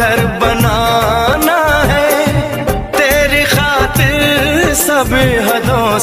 घर बनाना है तेरी खातिर सब हदों